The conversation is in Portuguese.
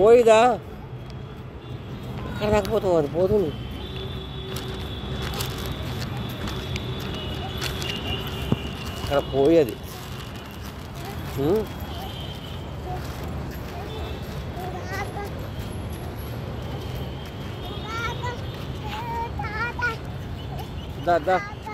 పోయిదా అక్కడ రాకపోతావు అది పోతుంది అక్కడ పోయేది Да, да.